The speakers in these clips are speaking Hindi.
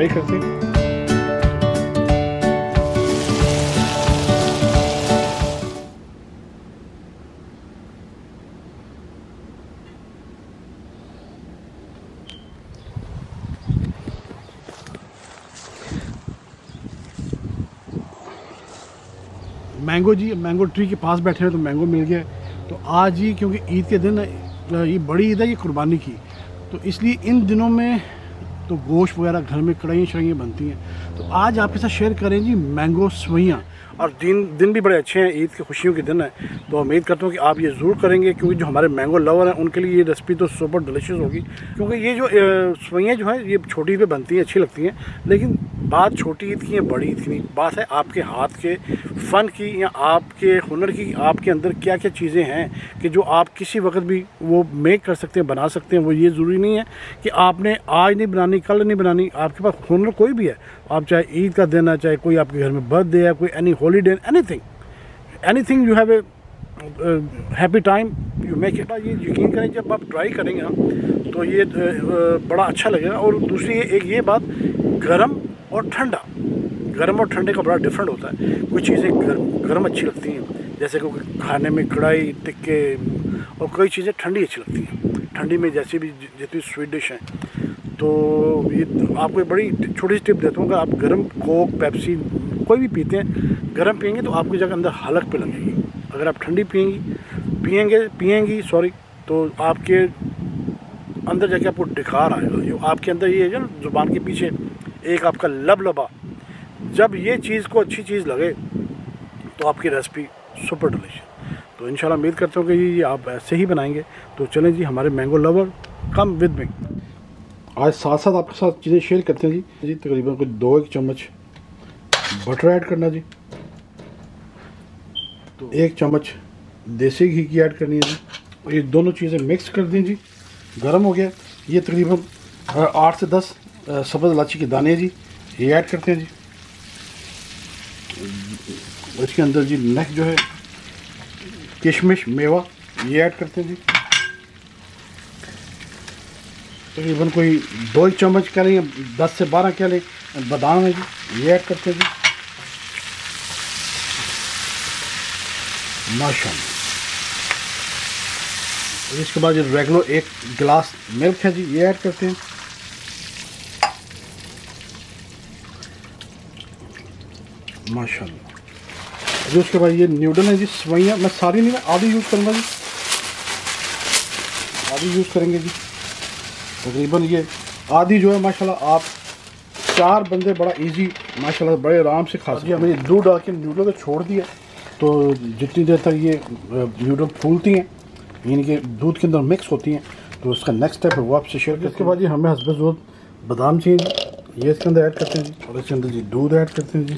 ट्राई करते हैं मैंगो जी, मैंगो ट्री के पास बैठे हैं तो मैंगो मिल गया। तो आज ही, क्योंकि ईद के दिन, ये बड़ी ईद है, ये कुर्बानी की। तो इसलिए इन दिनों में तो गोश्त वगैरह घर में कढ़ाइयाँ शड़ाइयाँ बनती हैं। तो आज आपके साथ शेयर करें जी मैंगो सवैयाँ और दिन दिन भी बड़े अच्छे हैं, ईद की खुशियों के दिन है। तो उम्मीद करता हूँ कि आप ये ज़रूर करेंगे, क्योंकि जो हमारे मैंगो लवर हैं, उनके लिए ये रेसिपी तो सुपर डिलीशियस होगी। क्योंकि ये जो सवैयाँ जो हैं, ये छोटी पे बनती हैं, अच्छी लगती हैं, लेकिन बात छोटी ईद की है, बड़ी ईद की नहीं। बात है आपके हाथ के फ़न की या आपके हुनर की, आपके अंदर क्या क्या चीज़ें हैं कि जो आप किसी वक्त भी वो मेक कर सकते हैं, बना सकते हैं, वो ये ज़रूरी नहीं है कि आपने आज नहीं बनानी, कल नहीं बनानी। आपके पास हुनर कोई भी है आप चाहे ईद का दिन है चाहे कोई आपके घर में बर्थडे है कोई any holiday anything anything you have a happy time you make it ये यकीन करें जब आप ट्राई करेंगे ना तो ये uh, बड़ा अच्छा लगेगा। और दूसरी एक ये बात गर्म और ठंडा। गर्म और ठंडे का बड़ा डिफरेंट होता है। कुछ चीज़ें गर्म गर्म अच्छी लगती हैं। जैसे कि खाने में कढ़ाई टिक्के और कई चीज़ें ठंडी अच्छी लगती हैं। ठंडी में जैसी भी जितनी स्वीट डिश हैं तो ये आपको बड़ी छोटी सी टिप देता हूँ अगर आप गर्म कोक पेप्सी कोई भी पीते हैं, गर्म पियेंगे तो आपकी जगह अंदर हलक पे लगेगी। अगर आप ठंडी पियेंगी, पियेंगे, पियेंगी सॉरी तो आपके अंदर जाके आपको डिकार आएगा। जो आपके अंदर ये है ना ज़ुबान के पीछे एक आपका लब लबा जब ये चीज़ को अच्छी चीज़ लगे तो आपकी रेसिपी सुपर डिलीशियस तो इंशाल्लाह उम्मीद करता हूँ कि ये आप ऐसे ही बनाएँगे। तो चलें जी, हमारे mango lover come with me आज साथ साथ आपके साथ चीज़ें शेयर करते हैं जी। जी, तकरीबन कुछ दो एक चम्मच बटर ऐड करना जी। तो एक चम्मच देसी घी की ऐड करनी है जी। और ये दोनों चीज़ें मिक्स कर दें जी। गर्म हो गया। ये तकरीबन आठ से दस सब्ज़ इलाची के दाने जी, ये ऐड करते हैं जी। इसके अंदर जी नेक्स्ट जो है, किशमिश, मेवा, ये ऐड करते हैं जी। तकरीबन कोई दो ही चम्मच कह लें दस से बारह कह लें, बादाम है जी, ये ऐड करते हैं जी। माशा इसके बाद जो रेगुलर एक गिलास मिल्क है जी, ये ऐड करते हैं। माशाल्लाह। अभी उसके बाद ये न्यूडल है जी, सवैयाँ, मैं सारी नहीं मैं आधी यूज़ करूँगा जी। आधी यूज़ करेंगे जी। तकरीबन ये आधी जो है माशाल्लाह आप चार बंदे बड़ा इजी माशाल्लाह बड़े आराम से खा सकते हमने दूध डाल के न्यूडल को छोड़ दिया तो जितनी देर तक ये न्यूडल फूलती हैं यानी कि दूध के अंदर मिक्स होती हैं तो उसका नेक्स्ट स्टेप है वो आपसे शेयर करते इसके बाद ये हमें हसबे बादाम चाहिए ये इसके अंदर ऐड करते हैं जी। और इसके अंदर जी दूध ऐड करते हैं जी।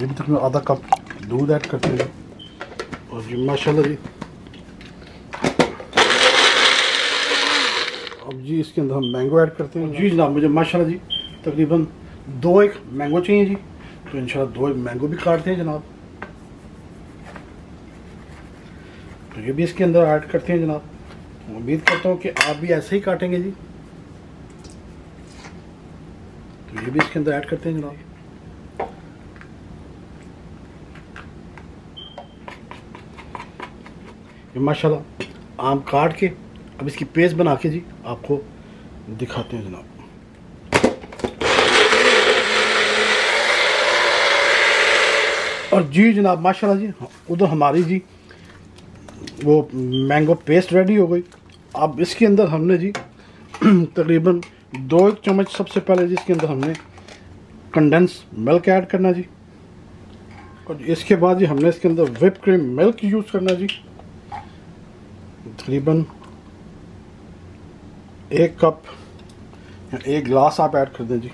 ये भी तक आधा कप दूध ऐड करते हैं और जी माशाल्लाह जी अब जी, इसके अंदर हम मैंगो ऐड करते हैं। जी जनाब मुझे माशाल्लाह जी, तकरीबन दो एक मैंगो चाहिए जी। तो इंशाल्लाह दो एक मैंगो भी काटते हैं जनाब। तो ये भी इसके अंदर ऐड करते हैं जनाब। उम्मीद करता हूँ कि आप भी ऐसे ही काटेंगे जी। तो ये भी इसके अंदर ऐड करते हैं जनाब। माशाल्लाह आम काट के अब इसकी पेस्ट बना के जी आपको दिखाते हैं जनाब। और जी जनाब, माशाल्लाह जी उधर हमारी जी वो मैंगो पेस्ट रेडी हो गई। अब इसके अंदर हमने जी तकरीबन दो एक चम्मच सबसे पहले जी इसके अंदर हमने कंडेंस मिल्क ऐड करना जी। और इसके बाद जी हमने इसके अंदर विप क्रीम मिल्क यूज़ करना जी। तकरीबन एक कप या एक गिलास आप ऐड कर दें जी।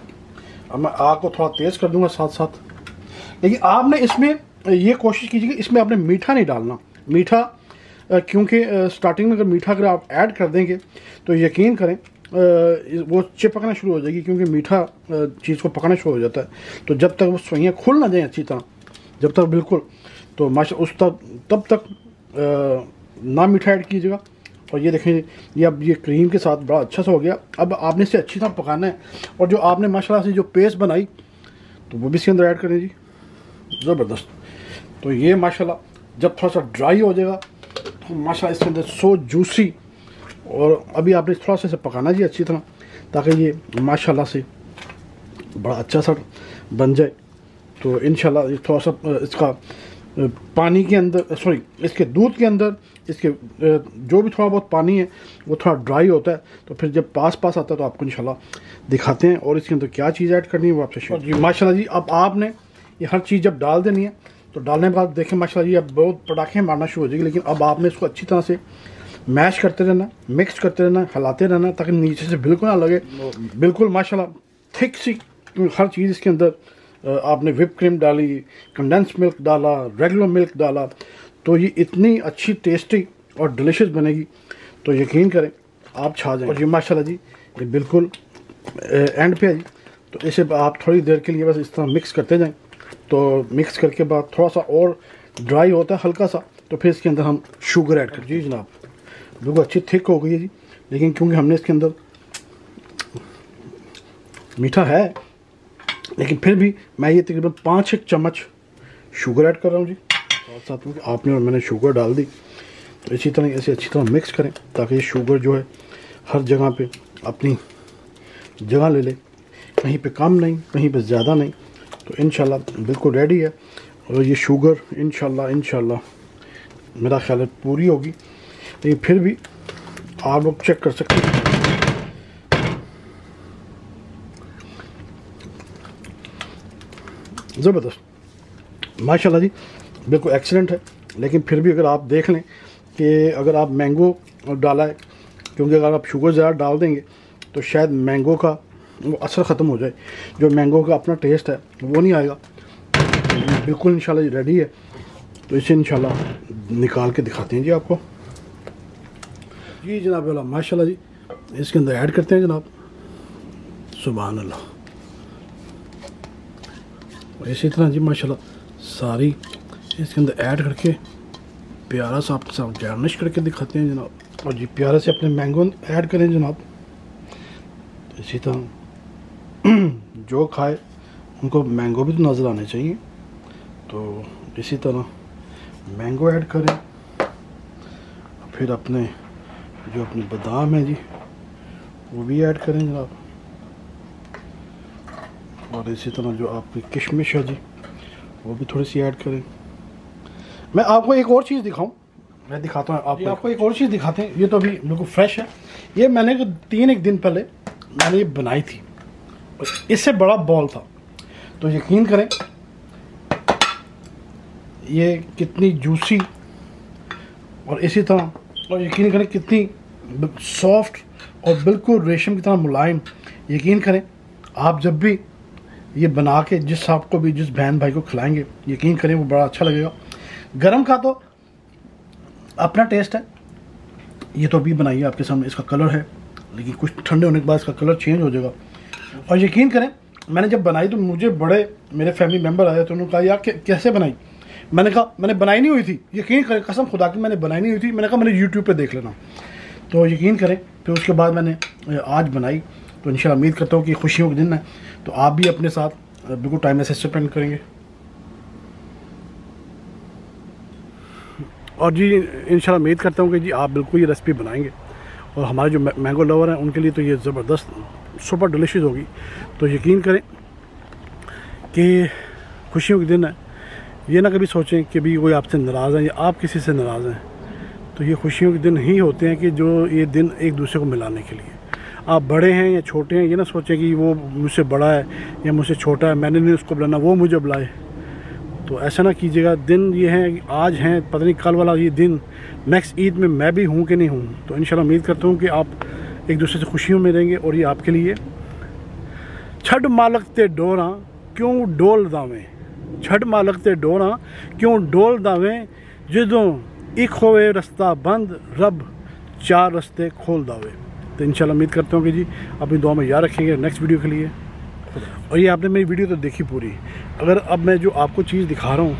अब मैं आग को थोड़ा तेज़ कर दूँगा साथ साथ लेकिन आपने इसमें, ये कोशिश कीजिए कि इसमें आपने मीठा नहीं डालना। मीठा क्योंकि स्टार्टिंग में अगर मीठा अगर आप ऐड कर देंगे तो यकीन करें वो चिपकना शुरू हो जाएगी क्योंकि मीठा चीज़ को पकना शुरू हो जाता है। तो जब तक वो सवैयाँ खुल ना जाएँ अच्छी तरह, जब तक बिल्कुल तो माशा उस तब तब तक ना मीठा ऐड कीजिएगा। और ये देखें, ये अब ये क्रीम के साथ बड़ा अच्छा सा हो गया। अब आपने इसे अच्छी तरह पकाना है और जो आपने माशाल्लाह से जो पेस्ट बनाई तो वो भी इसके अंदर ऐड करें जी। ज़बरदस्त। तो ये माशाल्लाह जब थोड़ा सा ड्राई हो जाएगा तो माशा इसके अंदर सो जूसी और अभी आपने थोड़ा सा इसे पकाना जी अच्छी तरह, ताकि ये माशाल्लाह से बड़ा अच्छा सा बन जाए। तो इन ये थोड़ा सा इसका पानी के अंदर सॉरी इसके दूध के अंदर इसके जो भी थोड़ा बहुत पानी है वो थोड़ा ड्राई होता है तो फिर जब पास पास आता है तो आपको इंशाल्लाह दिखाते हैं और इसके अंदर क्या चीज़ ऐड करनी है वो आपसे शेयर जी माशाल्लाह जी अब आपने ये हर चीज़ जब डाल देनी है तो डालने के बाद देखें माशाल्लाह जी अब बहुत पटाखे मारना शुरू हो जाएगी लेकिन अब आपने इसको अच्छी तरह से मैश करते रहना मिक्स करते रहना हिलाते रहना ताकि नीचे से बिल्कुल ना लगे। बिल्कुल माशाल्लाह थिक सी हर चीज़ इसके अंदर आपने विप क्रीम डाली कंडेंस मिल्क डाला रेगुलर मिल्क डाला तो ये इतनी अच्छी टेस्टी और डिलीशियस बनेगी तो यकीन करें आप छा जाएँ और ये माशाल्लाह जी ये बिल्कुल एंड पे है जी। तो इसे आप थोड़ी देर के लिए बस इस तरह मिक्स करते जाएँ। तो मिक्स करके बाद थोड़ा सा और ड्राई होता है हल्का सा तो फिर इसके अंदर हम शुगर ऐड कर जी जनाब। बिल्कुल अच्छी थिक हो गई है जी। लेकिन क्योंकि हमने इसके अंदर मीठा है लेकिन फिर भी मैं ये तकरीबन पाँच एक चम्मच शुगर ऐड कर रहा हूँ जी। साथ साथ में आपने और मैंने शुगर डाल दी। तो इसी तरह ऐसे अच्छी तरह मिक्स करें ताकि ये शुगर जो है, हर जगह पे अपनी जगह ले ले। कहीं पे कम नहीं, कहीं पे ज़्यादा नहीं। तो इन बिल्कुल रेडी है। और ये शुगर इन इन मेरा ख्याल है पूरी होगी। लेकिन फिर भी आप लोग चेक कर सकते हैं। ज़बरदस्त। माशाल्लाह जी बिल्कुल एक्सीलेंट है। लेकिन फिर भी अगर आप देख लें कि अगर आप मैंगो डाला है, क्योंकि अगर आप शुगर ज़्यादा डाल देंगे तो शायद मैंगो का वो असर ख़त्म हो जाए। जो मैंगो का अपना टेस्ट है, वो नहीं आएगा। बिल्कुल इंशाल्लाह रेडी है। तो इसे इंशाल्लाह निकाल के दिखाते हैं जी आपको। जी जनाब माशाल्लाह जी। इसके अंदर ऐड करते हैं जनाब। सुबह अल्लाह इसी तरह जी, माशाल्लाह, सारी इसके अंदर ऐड करके प्यारा सा आपके साथ गार्निश करके दिखाते हैं जनाब। और जी प्यारा से अपने मैंगो ऐड करें जनाब। इसी तरह जो खाए, उनको मैंगो भी तो नज़र आने चाहिए। तो इसी तरह मैंगो ऐड करें। फिर अपने जो अपने बादाम है जी, वो भी ऐड करें जनाब। और इसी तरह जो आपकी किशमिश है जी, वो भी थोड़ी सी ऐड करें। मैं आपको एक और चीज़ दिखाऊँ। मैं दिखाता हूँ आपको आपको एक और चीज़ दिखाते हैं। ये तो अभी बिल्कुल फ्रेश है। ये मैंने तीन एक दिन पहले मैंने ये बनाई थी। इससे बड़ा बॉल था। तो यकीन करें ये कितनी जूसी और इसी तरह और यकीन करें कितनी सॉफ्ट और बिल्कुल रेशम की तरह मुलायम। यकीन करें आप जब भी ये बना के जिस आपको भी जिस बहन भाई को खिलाएँगे यकीन करें वो बड़ा अच्छा लगेगा। गर्म खा तो अपना टेस्ट है। ये तो अभी बनाइए, आपके सामने इसका कलर है। लेकिन कुछ ठंडे होने के बाद इसका कलर चेंज हो जाएगा। और यकीन करें, मैंने जब बनाई तो मुझे बड़े, मेरे फैमिली मेंबर आए तो उन्होंने कहा, यार कैसे बनाई? मैंने कहा, मैंने बनाई नहीं हुई थी। यकीन करें, कसम खुदा की, मैंने बनाई नहीं हुई थी। मैंने कहा, मैंने यूट्यूब पर देख लेना। तो यकीन करें, फिर उसके बाद मैंने आज बनाई। तो इन उम्मीद करता हूँ कि खुशियों के दिन है। तो आप भी अपने साथ, बिल्कुल टाइम ऐसे स्पेंड करेंगे। और जी इन उम्मीद करता हूँ कि जी आप बिल्कुल ये रेसिपी बनाएँगे। और हमारे जो मैंगो लवर हैं, उनके लिए तो ये ज़बरदस्त सुपर डिलीशियस होगी। तो यकीन करें कि खुशियों के दिन है। ये ना कभी सोचें कि भी कोई आपसे नाराज़ हैं या आप किसी से नाराज़ हैं। तो ये खुशियों के दिन ही होते हैं कि जो ये दिन एक दूसरे को मिलाने के लिए। आप बड़े हैं या छोटे हैं, ये ना सोचें कि वो मुझसे बड़ा है या मुझसे छोटा है, मैंने नहीं उसको बुलाना वो मुझे बुलाए। तो ऐसा ना कीजिएगा, दिन ये हैं, आज हैं, पता नहीं कल वाला ये दिन नेक्स्ट ईद में मैं भी हूँ कि नहीं हूँ? तो इन उम्मीद करता हूँ कि आप एक दूसरे से खुशियों में रहेंगे और ये आपके लिए। छठ मालकते डोरा, क्यों डोल दावें? छठ मालकते डोरा, क्यों डोल दावें? जिदों एक होवे रास्ता बंद, रब चार रस्ते खोल दावे। तो इन उम्मीद करता हूँ कि जी, अपनी दुआ में याद रखेंगे नेक्स्ट वीडियो के लिए। और ये आपने मेरी वीडियो तो देखी पूरी। अगर अब मैं जो आपको चीज़ दिखा रहा हूँ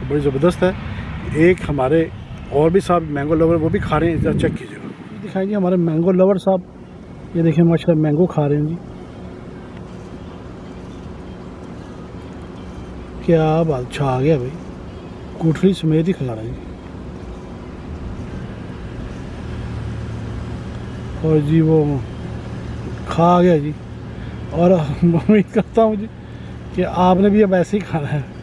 तो बड़ी ज़बरदस्त है। एक हमारे और भी साहब मैंगो लवर वो भी खा रहे हैं चेक कीजिएगा। दिखाएँ जी हमारे मैंगो लवर साहब। ये देखें, माशाल्लाह मैंगो खा रहे हैं जी। क्या बात छा आ गया भाई। कोठरी समेत ही खा रहे हैं और जी वो खा गया जी। और उम्मीद करता हूँ जी कि आपने भी अब ऐसे ही खाना है।